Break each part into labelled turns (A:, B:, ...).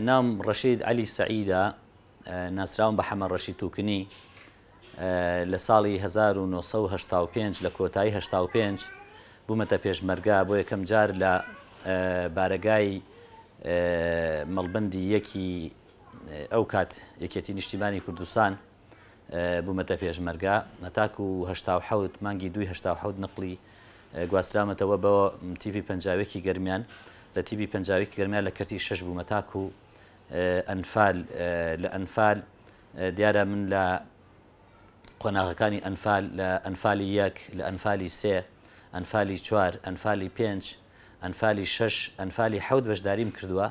A: ناوم ڕەشید علی سعیدا ناسراوم بە حەمە ڕەشی توکنی لە ساڵی 1995 لە کۆتایی 5 بوومەتە پێشمەرگا بۆ یەکەم جار لە بارەگای مەڵبندی یەکی ئەو کات یەکێتی نیشتیمانی کوردستان بوومەتە پێشمەرگە هەتاک و هەشتا و حەوت مانگی دوی هەشتا و حەوت نقلی گواستراومەتەوە بە تیپی پەنجاوێکی گەرمیان لە تیپی پەنجاوێکی گەرمیان لە کەرتی شەش بوومە تاک و ئەنفال لە ئەنفال دیارە من لە قۆناغەکانی ئەنفال لە ئەنفالی یەک لە ئەنفالی سێ ئەنفالی چوار ئەنفالی پێنج ئەنفالی شەش، ئەنفالی حەوت بەشداریم کردووە،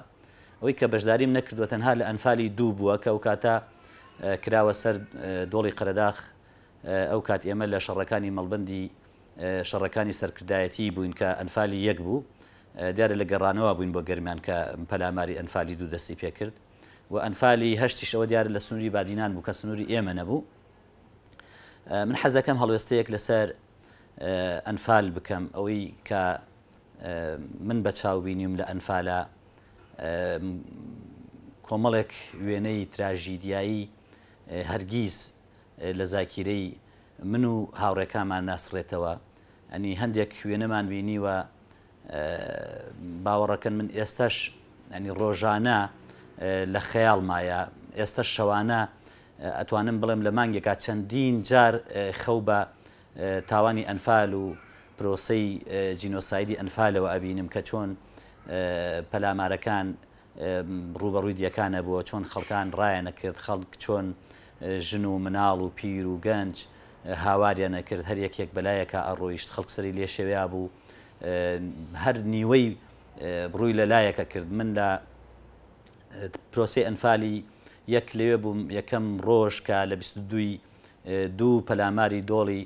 A: ئەوەی کە بەشداریم نەکردووە تەنها لە ئەنفالی دوو بووە کە ئەوکاتە کراوە سەر دۆڵی قەرەداخ، ئەوکات ئێمە لە شەڕەکانی مەڵبەندی شەڕەکانی سەرکردایەتیی بووین کە ئەنفالی یەک بوو، دیارە لە گەڕانەوە بووین بۆ گەرمیان کە پەلاماری ئەنفالی دوو دەستی پێکرد و ئەنفالی هەشتیش ئەوە دیارە لە سنووری بادینان بوو کە سنووری ئێمە نەبوو. من حەزەکەم هەڵوێستەیەک لەسەر ئەنفال بکەم ئەوەی کە من بە چاوبینیم لە ئەنفالە کۆمەڵێک وێنەی تراژیدیایی هەرگیز لە زاکیرەی من و هاوڕێکامان ناسڕێتەوە ئەنی هەندێک وێنەمان بینیوە باوەڕەکەن من ئێستەش یانی ڕۆژانە لە خەیاڵمایە، ئێستەش شەوانە ئەتوانم بڵێم لە مانگێکا چەندین جار خەو بە تاوانی ئەنفال و پرۆسەی جینۆسایدی ئەنفالەوە ئەبینم کە چۆن پەلامارەکان ڕووبەڕووی دیەکان نەبووە، چۆن خەڵکان ڕایان ئەکرد، خەڵک چۆن ژن و مناڵ و پیر و گەنج هاواریان ئەکرد، هەر یەکێک بەلایەکا ئەڕۆیشت، خەڵک سەری لێ شێویا بوو، هەر نیوەی ڕووی لە لایەک ئەکرد، من لە پرۆسەی ئەنفالی یەک لەوێ بووم، یەکەم ڕۆژ کە لە بیست و دووی دوو پەلاماری دۆڵی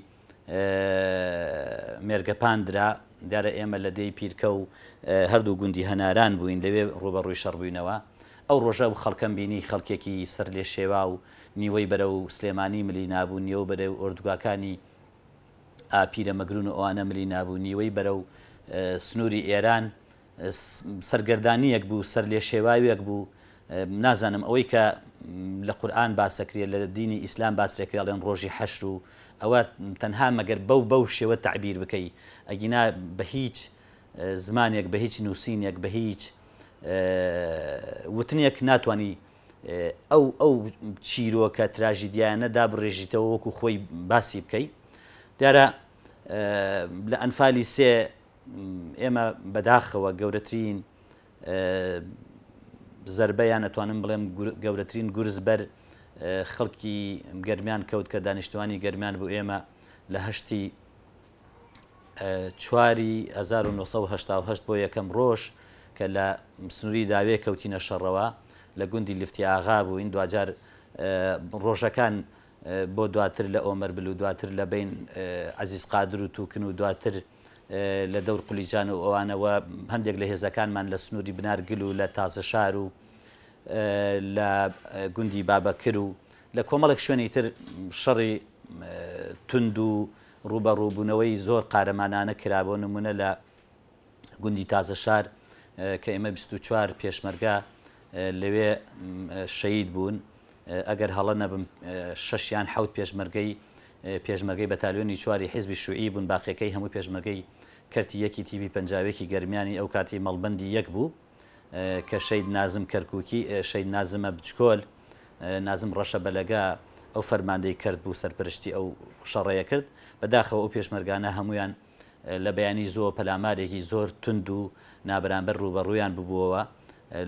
A: مێرگەپان درا، دیارە ئێمە لە دێی پیرکە و هەردوو گوندی هەناران بووین، لەوێ ڕووبەڕووی شەڕ بووینەوە. ئەو ڕۆژە و خەڵکەم بینی، خەڵکێکی سەرلێشێواو، نیوەی بەرەو سلێمانی ملی نابوو، نیوە بەرەو ئۆردوگاکانی ئاپیرە مەگرون و ئەوانە ملی نابوو، نیوەی بەرەو سنووری ئێران، سەرگەردانیەک بوو سەرلێشێواوێک بوو نازانم ئەوەی کە لە قورئان باسەکرێ لە دینی ئیسلام باسرێکرێ ئەڵێن ڕۆژی حەشر و ئەوە تەنها مەگەر بەو بەو شێوە تەعبیر بکەی ئەگینا بە هیچ زمانێک بە هیچ نووسینێک بە هیچ وتنێک ناتوانی ئەو ئەو چیرۆکە تراژیدیانە دابڕێژیتەوە وەکو خۆی باسی بکەی دیارە لە ئەنفالی سێ ئێمە بەداخەوە گەورەترین زەربە یان ئەتوانم بڵێم گەورەترین گورز بەر خەڵکی گەرمیان کەوت کە دانیشتوانی گەرمیان بۆ ئێمە لە هەشتی چواری 1970 بۆ یەکەم ڕۆژ کە لە سنووری داوێ کەوتینە شەڕەوە لە گوندی لفتی ئاغا بووین دوجار ڕۆژەکان بۆ دواتر لە ئۆمەر بل و دواتر لە بین عزیز قادر و توکن و دواتر لە دەور قلیجان و ئەوانە و هەندێک لە هێزەکانمان لە سنووری بنار گل و لە تازەشار و لە گوندی بابەکر و لە کۆمەڵێک شوێنی تر شەڕی توند و ڕووبەڕووبوونەوەی زۆر قارەمانانە کرا بۆ نموونە لە گوندی تازەشار کە ئێمە بیست و چوار پێشمەرگە لەوێ شەید بوون. ئەگەر هەڵە نەبم شەش یان حەوت پێشمەرگەی پێشمەرگەی بەتالیۆنی چواری حیزبی شوعی بوون باقیەکەی هەموو پێشمەرگەی کەرتی یەکی تیپی پەنجاوێکی گەرمیانی ئەو کاتی مەڵبەندی یەک بوو کە شەید نازم کەرکوکی شەید نازمە بچکۆل نازم ڕەشە بەلەگە ئەو فەرماندەی کەرت بوو سەرپەرشتی ئەو شەڕەیە کرد بەداخەوە ئەو پێشمەرگانە هەمویان لە بەیانی زووەوە پەلامارێکی زۆر توند و نابەرامبەر رووبەڕوویان ببووەوە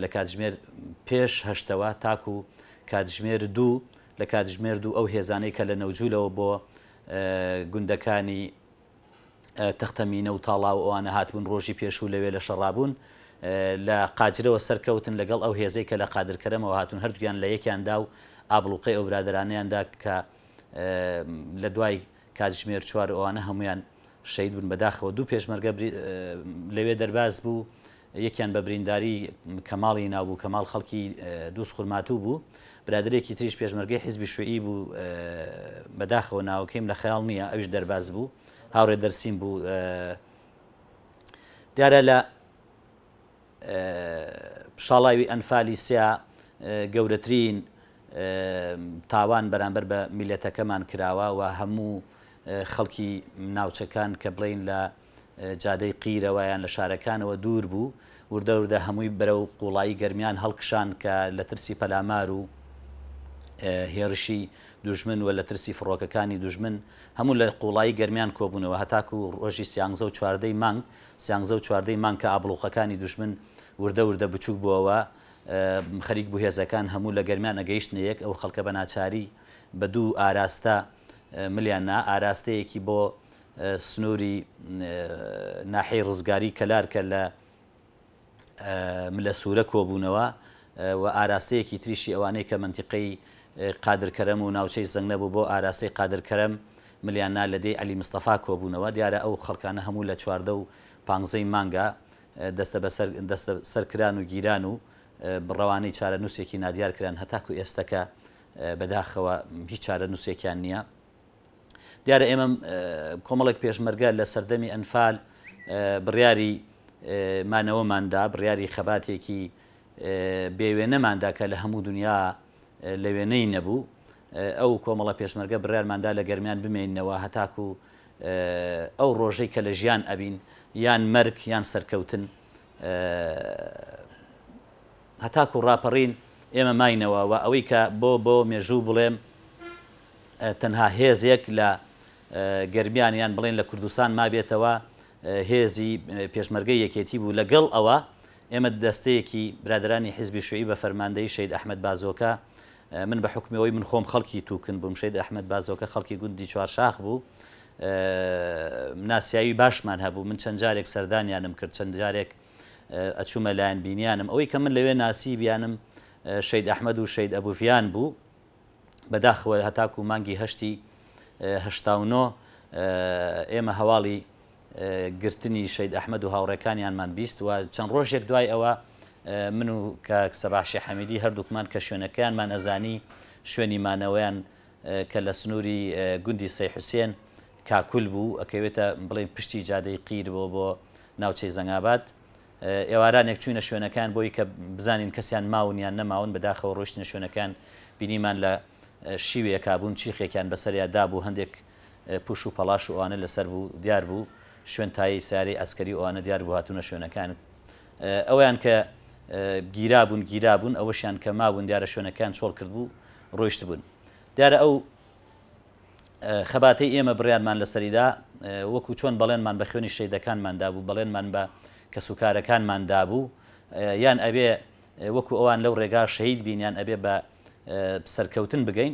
A: لە کاتژمێر پێش هەشتەوە تاکو کاتژمێر دوو، لە کاتژمێر دوو ئەو هێزانەی کە لە نەوجولەوە بۆ گوندەکانی تەختە مینە و تاڵا و ئەوانە هاتبوون رۆژی پێشوو لەوێ لە شەڕابوون لە قاجرەوە سەرکەوتن لەگەڵ ئەو هێزەی کە لە قادرکەرەمەوە هاتوون هەردووکیان لە یەکیاندا و ئابڵوقەی ئەو برادەرانەیاندا کە لە دوای کاتژمێر چوار ئەوانە هەموویان شەهید بوون بەداخەوە دوو پێشمەرگە لەوێ دەرباز بوو یەکیان بە برینداری کەماڵی ناوبوو کەماڵ خەڵکی دووز خورماتوو بوو برادرێکی تریش پێشمەرگەی حیزبی شوعی بوو بەداخەوە ناوەکەیم لە خەیاڵ نییە ئەوش دەرباز بوو هاوڕێ دەرسیم بوو دیارە لە شاڵاوی ئەنفالی سیا گەورەترین تاوان بەرامبەر بە میلەتەکەمان کراوە و هەموو خەڵکی ناوچەکان کە بڵێین لە جادەی قیرەوە یان لە شارەکانەوە دوور بوو وردە وردە هەمووی بەرەو قوڵایی گەرمیان هەڵکشان کە لە ترسی پەلامار و هێڕشی دوژمن و لە ترسی فڕۆکەکانی دوژمن هەموو لە قوڵایی گەرمیان کۆبوونەوە هەتاکوو ڕۆژی سیانزە و چواردەی مانگ سیانگزە و چواردەی مانگ کە ئابڵووقەکانی دوژمن وردە وردە بچووک بۆوە خەریک بوو هێزەکان هەموو لە گەرمیان ئەگەیشتنە یەک ئەو خەڵکە بە ناچاری بە دوو ئاراستە ملیان نا ئاراستەیەکی بۆ سنووری ناحیەی ڕزگاری کەلار کە لە ملە سوورە کۆبوونەوە و ئاراستەیەکی تریشی ئەوانەی کە مەنتیقەی قادرکەرەم و ناوچەی زەنگنە بوو بۆ ئاراستەی قادرکەرەم ملیان نا لە دێی عەلی مستەفا کۆبوونەوە دیارە ئەو خەڵکانە هەموو لە چواردە و پانزەی مانگا دەستە بەسەر دەستە سەر کران و گیران و ڕەوانەی چارەنووسێکی نادیار کران هەتاکوو ئێستەکە بەداخەوە هیچ چارەنووسێکیان نییە. دیارە ئێمە کۆمەڵێک پێشمەرگە لە سەردەمی ئەنفال بڕیاری مانەوەماندا بڕیاری خەباتێکی بێوێنەماندا کە لە هەموو دنیا لە وێنەی نەبوو ئەو کۆمەڵە پێشمەرگە بڕارماندا لە گەرمیان بمێنەوە هەتاکو و ئەو ڕۆژەی کە لە ژیان ئەبین یان مەرگ یان سەرکەوتن هەتاکو ڕاپەڕین ئێمە ماینەوە و ئەوەی کە بۆ بۆ مێژوو بڵێم تەنها هێزێک لە گەرمیان یان بڵێین لە کوردستان مابێتەوە هێزی پێشمەرگەی یەکێتی بوو، لە گەڵ ئەوە ئێمە دەستەیەکی برادەرانی حیزبی شوعی بە فەرماندەیی شەید ئەحمەد بازۆکە من بە حوکمی ئەوەی من خۆم خەڵکی توکن بووم شەید ئەحمەد بازۆکە خەڵکی گوندی چوارشاخ بوو ناسیاوی باشمان هەبوو من چەند جارێک سەردانیانم کرد چەند جارێک ئەچوومە لایەن بینیانم ئەوەی کە من لەوێ ناسی بیانم شەید ئەحمەد و شەید ئەبووڤیان بوو بەداخەوە هەتاکوو مانگی هەشتی هەشتا و نۆ ئێمە هەواڵی گرتنی شەید ئەحمەد و هاوڕێکانیانمان بیست و چەند ڕۆژێک دوای ئەوە من و کاک سەباح شێخ حەمیدی هەردووکمان کە شوێنەکەیانمان ئەزانی شوێنی مانەوەیان کە لە سنووری گوندی سەی حوسێن کاکول بوو ئەکەوێتە بڵێین پشتی جادەی قیر بۆ بۆ ناوچەی زەنگاباد ئێوارانێک چووینە شوێنەکەیان بۆی کە بزانین کەسیان ماون یان نەماون، بەداخەوە ڕۆیشتینە شوێنەکەیان بینیمان لە شیوێکا بوون چیخێکیان بەسەریا دابوو هەندێک پوش و پەڵاش و ئەوانە لەسەر بوو دیار بوو شوێن تایەی سەیارەی عەسکەری و ئەوانە دیار بوو هاتوونە شوێنەکەیان ئەویان کە گیرابوون گیرابوون ئەوەشیان کە مابوون دیارە شوێنەکەیان چۆڵ کردبوو ڕۆیشتبوون دیارە ئەو خەباتەی ئێمە بڕیارمان لەسەریدا، وەکو چۆن بەڵێنمان بە خوێنی شەهیدەکانمان دابوو، بەڵێنمان بە کەسوکارەکانمان دابوو، یان ئەبێ وەکو ئەوان لەو ڕێگا شەهید بین یان ئەبێ بە سەرکەوتن بگەین،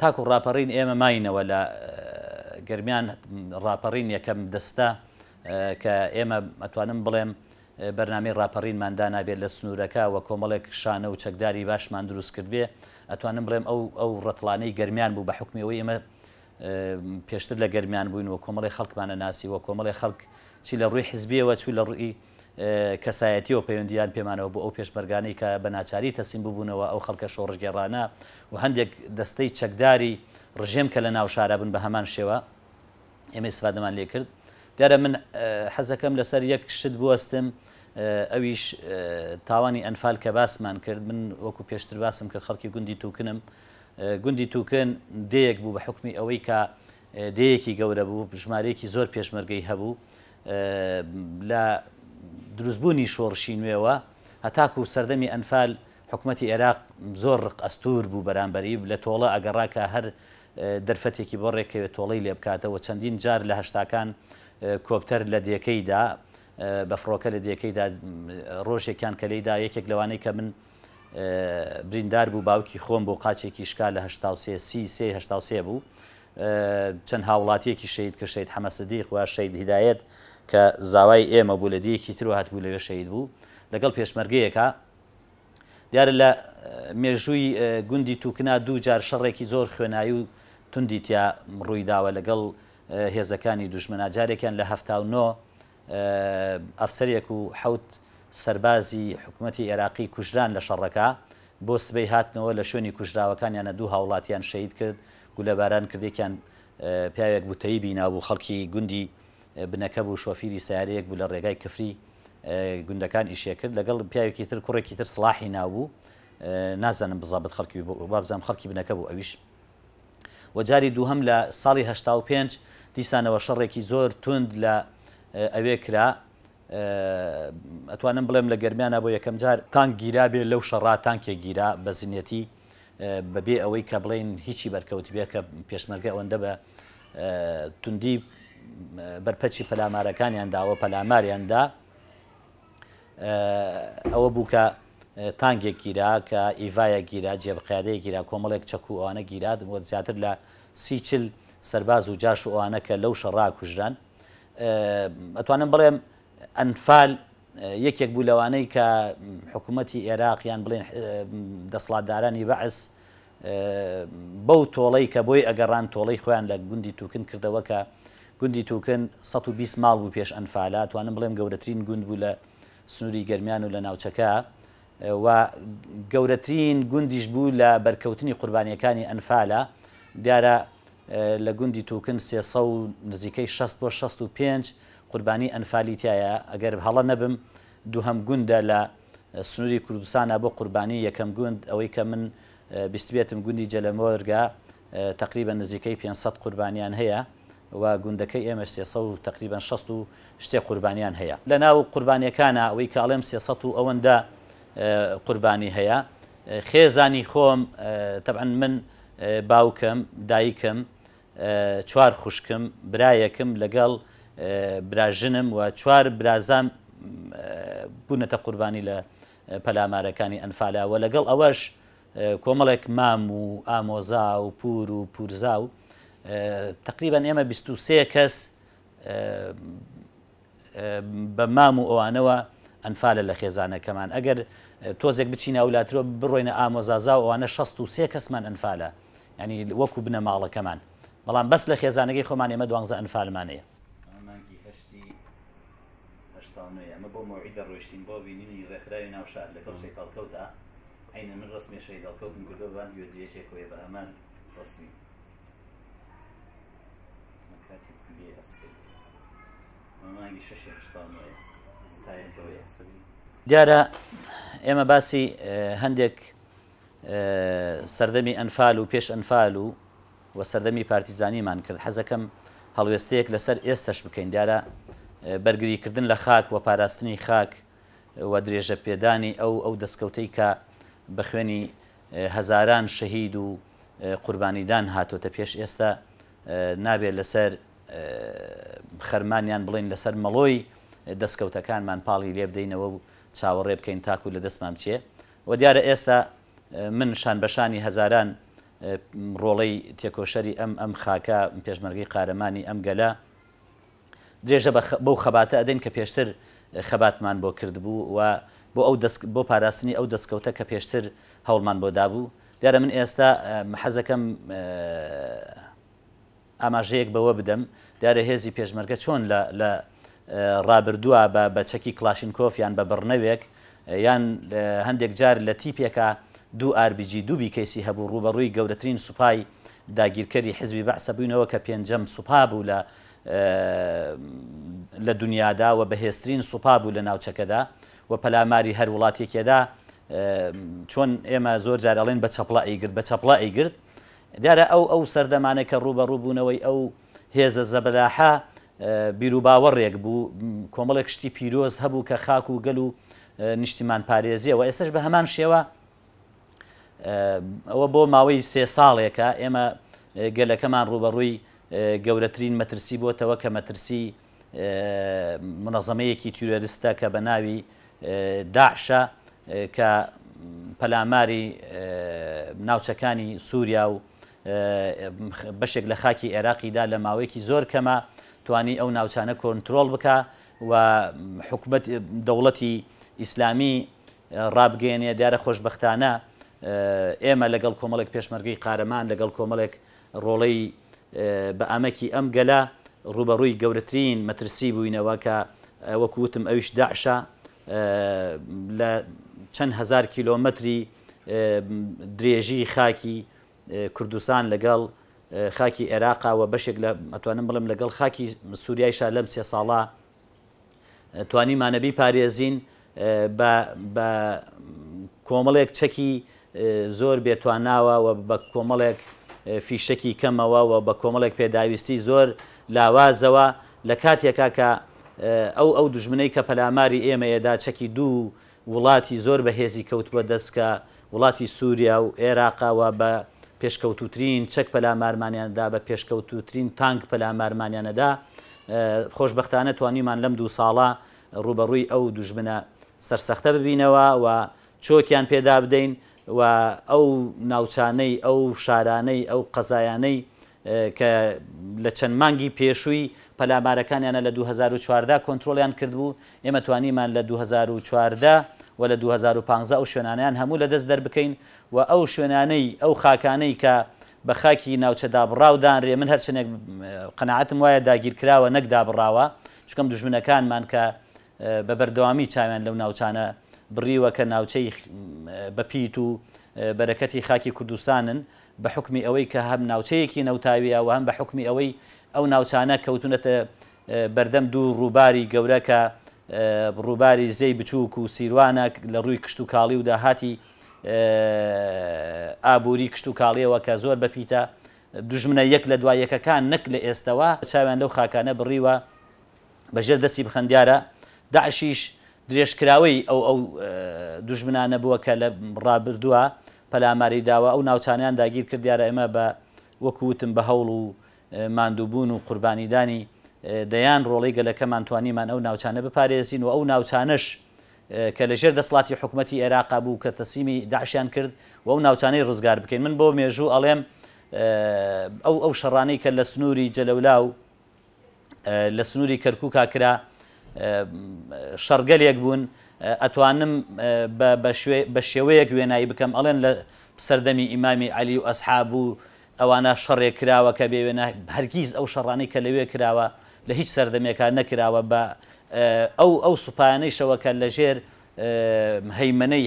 A: تاکو ڕاپەڕین ئێمە ماینەوە لە گەرمیان، ڕاپەڕین یەکەم دەستە کە ئێمە ئەتوانم بڵێم بەرنامەی ڕاپەڕینمان دانابێت لە سنوورەکە و کۆمەڵێک شانە و چەکداری باشمان دروست کردبێ، ئەتوانم بڵێم ئەو ئەو ڕەتڵانەی گەرمیان بوو بە حوکمی ئەوەی ئێمە پێشتر لە گەرمیان بووین و کۆمەڵێک خەڵکمان نەناسی و کۆمەڵێک خەڵک چی لە ڕووی حزبییەوە چوو لە ڕووی کەسایەتییەوە پەیوەندییان پێمانەوە بۆ ئەو پێشمەرگانەی کە بە ناچاری تەسلیم ببوونەوە ئەو خەڵکە شۆڕشگێڕانە و هەندێک دەستەی چەکداری ڕژێم کە لە ناو شارا بوون بە هەمان شێوە ئێمە ئیستفادەمان لێ کرد دیارە من حەزەکەم لەسەر یەک شت بوەستم ئەویش تاوانی ئەنفال کە باسمان کرد من وەکو پێشتر باسم کرد خەڵکی گوندی توکنم گوندی توکن دەیەک بوو بە حکمی ئەوەی کە دەیەکی گەورە بوو ژمارەیەکی زۆر پێشمەرگەی هەبوو لە دروستبوونی شۆڕشی نوێوە هەتاکو و سەردەمی ئەنفال حکوومەتتی عێراق زۆر ڕق ئەستور بوو بەرامبەری لە تۆڵە ئەگەڕاکە هەر دەرفەتێکی بۆ ڕێککەوێ تۆڵەی لێ بکاتەوە، چەندین جار لە هەشتاکان کۆپتەر لە دێکەیدا بە فڕۆکە لە دێکەیدا ڕۆژێکیان کە لێیدا یەکێک لەوانەی کە من بریندار بوو باوکی خۆم بوو قاچێکی شکا لە هەشتا و سێ سی سێ هەشتا و سێ بوو چەند هاوڵاتیەکی شەید کە شەید حەمە سدیق و شەید هیدایەت کە زاوای ئێمە بوو لە دێکی ترو هاتبوو لەوێ شەید بوو لەگەڵ پێشمەرگەیەکا دیارە لە مێژووی گوندی توکنا دوو جار شەڕێکی زۆر خوێنایی و توندی تیا ڕووی داوە لەگەڵ هێزەکانی دوژمنا جارێکیان لە هەفتا و نۆ ئەفسەرێک و حەوت سەربازی حکوومەتی ئێراقی کوژران لە شەڕەکە بۆ سبەی هاتنەوە لە شوێنی کوژراوەکانیانە دوو هاوڵاتیان شەهید کرد گولەباران کردێکیان پیاوێک بوتەیی بینابوو خەڵکی گوندی بنەکە بوو شۆفیری سیارەیەک بوو لە ڕێگای کفری گوندەکان ئیشێ کرد لەگەڵ پیاوێکی تر کوڕێکی تر سڵاحی ناوبوو نازانم بزابت خەڵکی بابزانام خەڵکی بنەکە بوو ئەویش و جاری دووهم لە ساڵی هەشتا و پێنج دیسانەوە شەڕێکی زۆر توند لە ئەوێ کرا ئەتوانم بڵێم لە گەرمیانە بۆ یەکەم جار تانک گیرا بێ لەو شەڕا تانکێک گیرا بە زنیەتی بە بێ ئەوەی کە بڵێین هیچی بەرکەوت بێ کە پێشمەرگە ئەوەندە بە توندی بەرپەچی پەلامارەکانیان داوە پەلاماریاندا ئەوە بووکە تانگێک گیرا کە ئیڤایە گیرا جێبقیادەیە گیرا کۆمەڵێک چەک و ئەوانە گیرات بۆ زیاتر لە سیچل سەرباز و جاش و ئەوانە کە لەو شەڕا کوژران ئەتوانم بڵێم ئەنفال یەکێک بوو لەوانەی کە حکومەتی ئێراق یان بڵێین دەسڵاتدارانی بەعس بەو تۆڵەی کە بۆی ئەگەڕان تۆڵەی خۆیان لە گوندی توکن کردەوە کە گوندی توکن 120 ماڵ بوو پێش ئەنفالە توانم بڵێم گەورەترین گوند بوو لە سنووری گەرمیان و لە ناوچەکە و گەورەترین گوندیش بوو لە بەرکەوتنی قوربانیەکانی ئەنفالە دیارە لە گوندی توکن سێسە و نزیکەی 6 بۆ 65 قوربانی ئەنفالی تیایە ئەگەر هەڵە نەبم دوهەم گوندە لە سنوری کوردستانا بۆ قوربانی یەکەم گوند ئەوەی کە من بیستبێتم گوندی جەلەمۆرگە تەقریبەن نزیکەی پێنج سەد قوربانیان هەیە و گوندەکەی ئێمەش سێ سەد و تەقریبەن شەست و شتێک قوربانیان هەیە لە ناو قوربانیەکانا ئەوەی کە ئەڵێم سێ سەد و ئەوەندە قوربانی هەیە خێزانی خۆم تەبعەن من باوکم دایکم چوار خوشکم، برایەکم لەگەڵ براژنم و چوار برازام بوونەتە قوربانی لە پەلامارەکانی ئەنفالا و لەگەڵ ئەوەش کۆمەڵێک مام و ئامۆزا و پوور و پوورزا و تەقریبەن ئێمە بیست و سێ کەس بە مام و ئەوانەوە ئەنفالە لە خێزانەکەمان ئەگەر تۆزێک بچینە ئەولاترۆ بڕۆینە ئامۆزازا و ئەوانە شەست و سێ کەسمان ئەنفالە ینی وەکو بنە ماڵەکەمان بەڵام بەس لە خێزانەکەی خۆمان ئێمە دوانزە ئەنفالمانەیە. ئەمە مانگی هەشتی هەشتا و نۆ ئێمە بۆ مەوعید دەڕۆیشتین بۆ بینینی ڕێکخراوی ناو شار لەگەڵ شەید هەڵکەوتا عەینەن من ڕەسمی شەید هەڵکەوتم کردووە بەم ڤیۆدیۆیەی کۆیە بەهەمان ڕەسمی. کاتی بێ ئەسکەی مامانگی شەشی هەشتا نۆیە تایەتەوەی ئەسەبی دیارە ئێمە باسی هەندێک سەردەمی ئەنفال و پێش ئەنفال و و سەردەمی پارتیزانیمان کرد حەزەکەم هەڵوێستەیەک لەسەر ئێستش بکەین دیارە بەرگریکردن لە خاک و پاراستنی خاک و درێژە پێدانی ئەو ئەو دەستکەوتەی کە بە خوێنی هەزاران شەهید و قوربانیدان هاتۆتە پێش ئێستا نابێت لەسەر خەرمان یان بڵێین لەسەر مەڵۆی دەستکەوتەکانمان پاڵی لێبدەینەوە و چاوەڕێ بکەین تاکو لەدەستمان بچێت و دیارە ئێستا من شانبەشانی هەزاران ڕۆڵەی تێکۆشەری ئەم ئەم خاکە پێشمەرگەی قارەمانی ئەم گەلە درێژە بە بەو خەباتە ئەدەین کە پێشتر خەباتمان بۆ کردبوو و بۆ ئەو دەست بۆ پاراستنی ئەو دەستکەوتە کە پێشتر هەوڵمان بۆ دابوو. دیارە من ئێستا حەزەکەم ئاماژەیەک بەوە بدەم دیارە هێزی پێشمەرگە چۆن لە لە ڕابردووا بە بە چەکی کڵاشینکۆف یان بە بڕنەوێک یان هەندێک جار لە تیپێکا دوو ئاربیجی دوو بیکەیسی هەبوو ڕووبەڕووی گەورەترین سوپای داگیرکەری حزبی بەعسە بووینەوە کە پێنجەم سوپا بوو لە لە دونیادا وە بەهێزترین سوپا بوو لە ناوچەکەدا وە پەلاماری هەر وڵاتێکی ئەدا چۆن ئێمە زۆر جار ئەڵێن بە چەپڵە ئەیگرت بە چەپڵە ئەیگرت دیارە ئەو ئەو سەردەمانە کە ڕووبەڕوو بوونەوەی ئەو هێزە زەبەلاحە بیروباوەڕێک بوو کۆمەڵێک شتی پیرۆز هەبوو کە خاک و گەل و نیشتیمانپارێزیە وە ئێستەش بە هەمان شێوە ئەوە بۆ ماوەی سێ ساڵێکە ئێمە گەلەکەمان ڕووبەڕووی گەورەترین مەترسی بۆتەوە کە مەترسی منەزەمەیەکی تیرۆرستە کە بە ناوی داعشە کە پەلاماری ناوچەکانی سووریا و بەشێک لە خاکی عێراقیدا لە ماوەیەکی زۆر کەمە توانی ئەو ناوچانە کۆنتترۆل بکە و حکومت دەوڵەتی ئیسلامی ڕابگەیەنێ، دیارە خۆشبەختانە ئێمە لەگەڵ کۆمەڵێک پێشمەرگەی قارەمان، لەگەڵ کۆمەڵێک ڕۆڵەی بە ئەمەکی ئەم گەلە ڕووبەڕووی گەورەترین مەترسی بووینەوە کە وەکو وتم ئەویش داعشە لە چەند هەزار کیلۆمەتری درێژی خاکی کوردستان لەگەڵ خاکی عێراقا و بەشێک لە ئەتوانم بڵێم لەگەڵ خاکی سوریایشا لەم سێ ساڵە توانیمانە بیپارێزین بە بە کۆمەڵێک چەکی زۆر بێ تواناوە و بە کۆمەڵێک فیشەکی کەمەوە و بە کۆمەڵێک پێداویستی زۆر لاوازەوە لە کاتێکا کە ئەو ئەو دوژمنەی کە پەلاماری ئێمەیەدا چەکی دوو وڵاتی زۆر بە هێزی کەوتووە دەست کە وڵاتی سوریا و ئێراق و بە پێشکەوتووترین چەک پەلامارمانیاندا بە پێشکەوتووترین تانک پەلامارمانیانەدا خۆشبەختانە توانیمان لەم دوو ساڵە ڕووبەڕووی ئەو دوژمنە سەرسەختە ببینەوە و چۆکیان پێدا بدەین و ئەو ناوچانەی ئەو شارانەی ئەو قەزایانەی کە لە چەند مانگی پێشووی پەلامارەکانیانە لە دوو هەزار و چواردە کۆنترۆڵیان کردبوو، ئێمە توانیمان لە دوو هەزار و چواردە و لە دوو هەزار و پازدە ئەو شوێنانەیان هەموو لە دەست دەربکەین و ئەو شوێنانەی ئەو خاکانەی کە بە خاکی ناوچە دابڕاو دانرێ من هەرچەنێک قەناعەتم وایە داگیرکراوە نەک دابڕاوە چونکەم دوژمنەکانمان کە بە بەردەوامی چاویان لەو ناوچانە بڕیوە کە ناوچەی بە پیت و بەرەکەتی خاکی کوردستانن بە حوکمی ئەوەی کە هەم ناوچەیەکی نەوتاوییە و هەم بە حوکمی ئەوەی ئەو ناوچانە کەوتوونەتە بەردەم دوو ڕووباری گەورە کە ڕووباری زێی بچووک و سیروانە لە ڕووی کشتوکاڵی و داهاتی ئابووری کشتوکاڵییەوە کە زۆر بە پیتە دوژمنە یەک لە دوا یەکەکان نەک لە ئێستەوە چاویان لەو خاکانە بڕیوە. بە ژێر دەستی بخەن دیارە داعشیش درێژکراوەی ئەو ئەو دوژمنانە بووە کە لە ڕابردووە پەلاماری داوە ئەو ناوچانەیان داگیر کرد دیارە ئێمە بە وەکو وتم بە هەوڵ و ماندووبوون و قوربانیدانی دەیان ڕۆڵەی گەلەکەمان توانیمان ئەو ناوچانە بپارێزین و ئەو ناوچانەش کە لە ژێر دەسڵاتی حکوومەتی ئێراقا بوو کە تەسیمی داعشیان کرد و ئەو ناوچانەی ڕزگار بکەین من بۆ مێژوو ئەڵێم ئەو ئەو شەڕانەی کە لە سنووری جەلەولا و لە سنوری کەرکوکا کرا شەڕگەلێک بوون ئەتوانم بە شێوەیەک وێنایی بکەم ئەڵێن لە سەردەمی ئیمامی عەلی و ئەسحاب و ئەوانە شەڕێک کراوە کە بێ وێنە هەرگیز ئەو شەڕانەی کە لەوێ کراوە لە هیچ سەردەمێکا نەکراوە بە ئەو ئەو سوپایانەیشەوە کە لە ژێر هەیمەنەی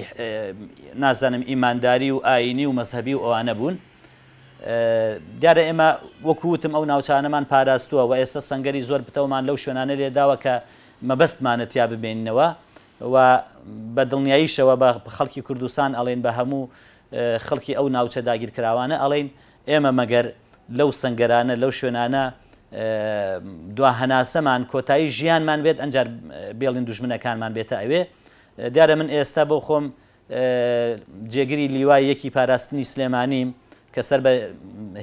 A: نازانم ئیمانداری و ئایینی و مەزهەبی و ئەوانە بوون. دیارە ئێمە وەکو وتم ئەو ناوچانەمان پاراستووە و ئێستا سەنگەری زۆر پتەومان لەو شوێنانە لێداوە کە مەبەستمانە تیا بمێنینەوە و بە دڵنیاییشەوە بە خەڵکی کوردستان ئەڵێین، بە هەموو خەڵکی ئەو ناوچە داگیرکراوانە ئەڵێین، ئێمە مەگەر لەو سەنگەرانە لەو شوێنانە دوا هەناسەمان کۆتایی ژیانمان بێت ئەنجار بێڵین دوژمنەکانمان بێتە ئەوێ دیارە من ئێستا بۆ خۆم جێگری لیوای یەکی پاراستنی سلێمانیم کە سەر بە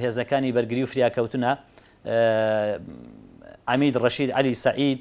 A: هێزەکانی بەرگری و فریاکەوتنە عمید ڕەشید علی سعید